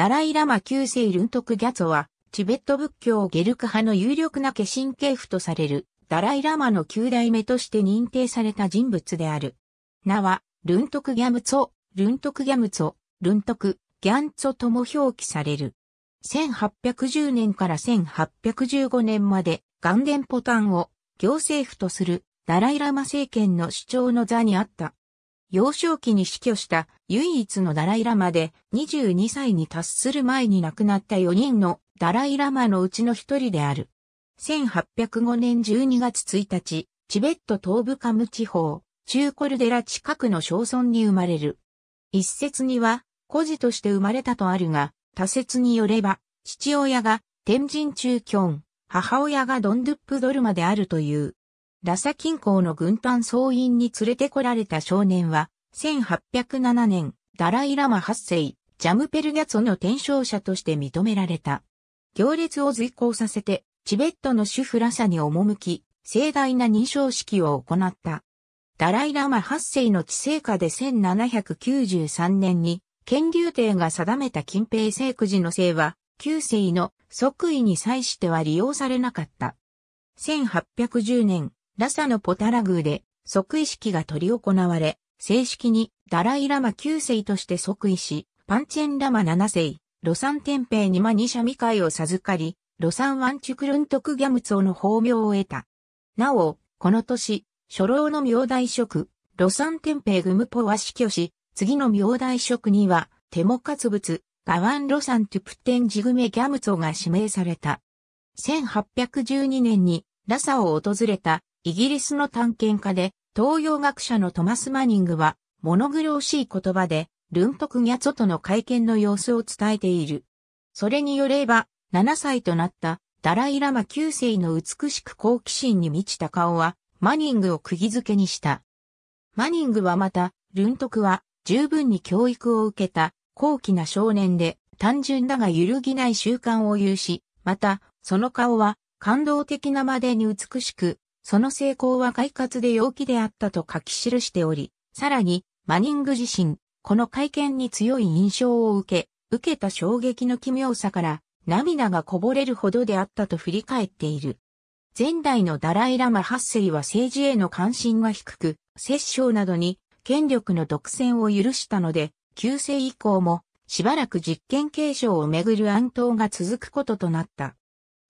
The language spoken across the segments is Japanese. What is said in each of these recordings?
ダライラマ9世ルントクギャツォは、チベット仏教ゲルク派の有力な化身系譜とされる、ダライラマの9代目として認定された人物である。名は、ルントクギャムツォ、ルントクギャムツォ、ルントク、ギャンツォとも表記される。1810年から1815年まで、元伝ポタンを行政府とするダライラマ政権の主張の座にあった。幼少期に死去した唯一のダライラマで22歳に達する前に亡くなった4人のダライラマのうちの一人である。1805年12月1日、チベット東部カム地方、中コルデラ近くの小村に生まれる。一説には、孤児として生まれたとあるが、他説によれば、父親が天神中キョン、母親がドンドゥップドルマであるという。ラサ近郊の軍艦総員に連れてこられた少年は、1807年、ダライラマ8世、ジャムペルギャツォの転生者として認められた。行列を随行させて、チベットの主婦ラサに赴き、盛大な認証式を行った。ダライラマ8世の治世下で1793年に、剣竜帝が定めた近平聖句寺の姓は、9世の即位に際しては利用されなかった。1810年、ラサのポタラ宮で即位式が取り行われ、正式にダライラマ9世として即位し、パンチェンラマ7世、ロサン天平にマニシャミ会を授かり、ロサンワンチュクルントクギャムツォの法名を得た。なお、この年、初老の明大職、ロサン天平グムポは死去し、次の明大職には、テモカツ物、ガワンロサントゥプテンジグメギャムツォが指名された。1812年にラサを訪れたイギリスの探検家で、東洋学者のトマス・マニングは、物苦しい言葉で、ルントクギャツォとの会見の様子を伝えている。それによれば、7歳となったダライラマ9世の美しく好奇心に満ちた顔は、マニングを釘付けにした。マニングはまた、ルントクは十分に教育を受けた高貴な少年で、単純だが揺るぎない習慣を有し、また、その顔は感動的なまでに美しく、その成功は快活で陽気であったと書き記しており、さらに、マニング自身、この会見に強い印象を受け、受けた衝撃の奇妙さから、涙がこぼれるほどであったと振り返っている。前代のダライラマ8世は政治への関心が低く、摂政などに権力の独占を許したので、旧世以降もしばらく実権継承をめぐる暗闘が続くこととなった。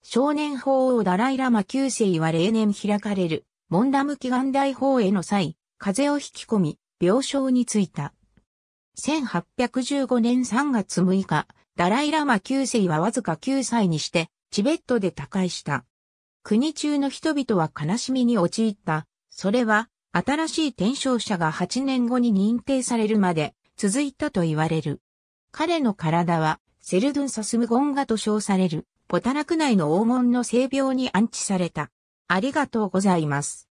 少年法王ダライラマ9世は例年開かれる、モンダム祈願大法への際、風邪を引き込み、病床についた。1815年3月6日、ダライラマ9世はわずか9歳にして、チベットで他界した。国中の人々は悲しみに陥った。それは、新しい転生者が8年後に認定されるまで続いたと言われる。彼の体は、セルドゥンサスムゴンガと称されるポタラク内の黄門の性病に安置された。ありがとうございます。